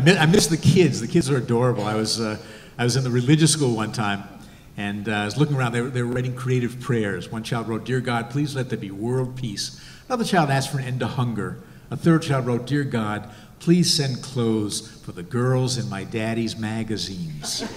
I miss, I miss the kids. The kids are adorable. I was, uh, I was in the religious school one time, and uh, I was looking around. They were, they were writing creative prayers. One child wrote, Dear God, please let there be world peace. Another child asked for an end to hunger. A third child wrote, Dear God, please send clothes for the girls in my daddy's magazines.